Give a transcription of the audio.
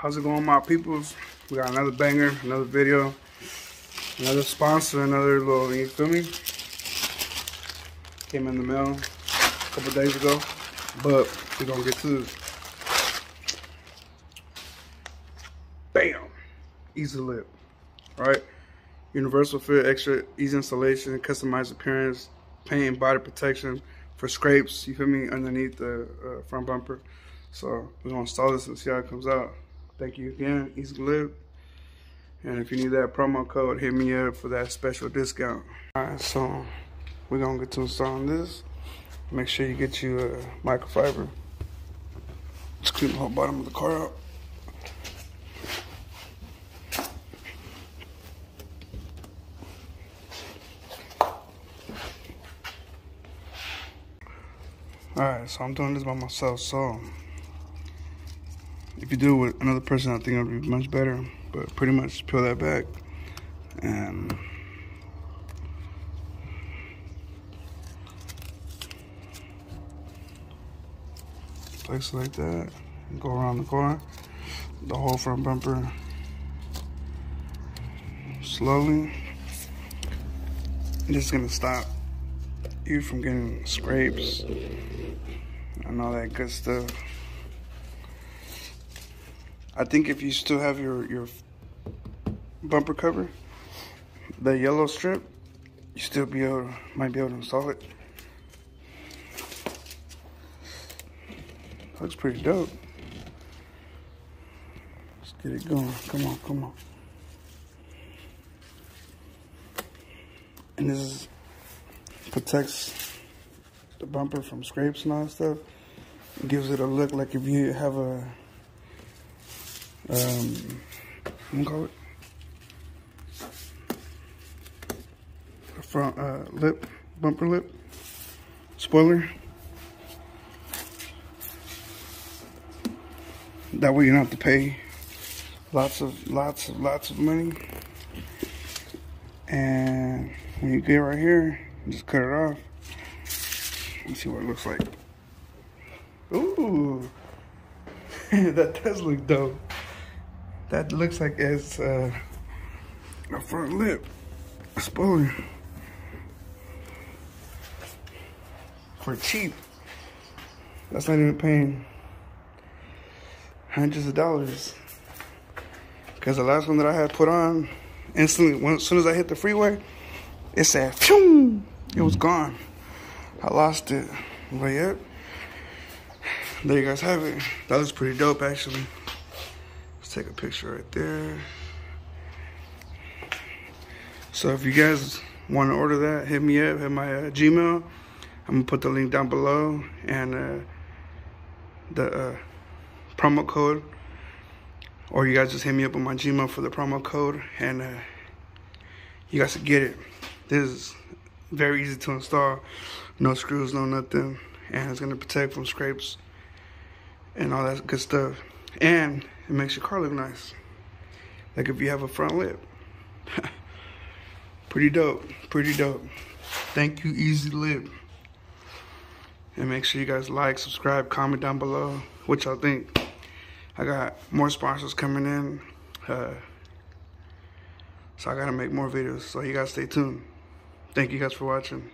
How's it going, my peoples? We got another banger, another video, another sponsor, another little, you feel me? Came in the mail a couple days ago, but we're gonna get to this. Bam! EZ Lip, right? Universal fit, extra easy installation, customized appearance, paint and body protection for scrapes, you feel me, underneath the uh, front bumper. So we're gonna install this and see how it comes out. Thank you again, EZ Lip. And if you need that promo code, hit me up for that special discount. All right, so we're gonna get to installing this. Make sure you get you a microfiber. Just clean the whole bottom of the car out. Alright, so I'm doing this by myself, so if you do it with another person, I think it would be much better. But pretty much peel that back and it like that. Go around the car, the whole front bumper slowly. This is gonna stop you from getting scrapes and all that good stuff. I think if you still have your, your bumper cover, the yellow strip, you still be able might be able to install it. Looks pretty dope. Let's get it going. Come on, come on. And this is protects the bumper from scrapes and all that stuff. It gives it a look like if you have a um what call it? Front uh, lip, bumper lip, spoiler. That way you don't have to pay lots of lots of lots of money. And when you get right here, just cut it off. Let's see what it looks like. Ooh, that does look dope. That looks like it's uh, a front lip, spoiler. For cheap. That's not even paying hundreds of dollars. Because the last one that I had put on, instantly, when, as soon as I hit the freeway, it said, Phew! it was gone. I lost it. But yep, there you guys have it. That was pretty dope, actually. Let's take a picture right there. So if you guys want to order that, hit me up, hit my uh, Gmail. I'm gonna put the link down below and uh, the uh, promo code. Or you guys just hit me up on my Gmail for the promo code and uh, you guys can get it. This is very easy to install. No screws, no nothing. And it's gonna protect from scrapes and all that good stuff. And it makes your car look nice. Like if you have a front lip. pretty dope, pretty dope. Thank you, EZ Lip. And make sure you guys like, subscribe, comment down below what y'all think. I got more sponsors coming in. Uh, so I gotta make more videos. So you guys stay tuned. Thank you guys for watching.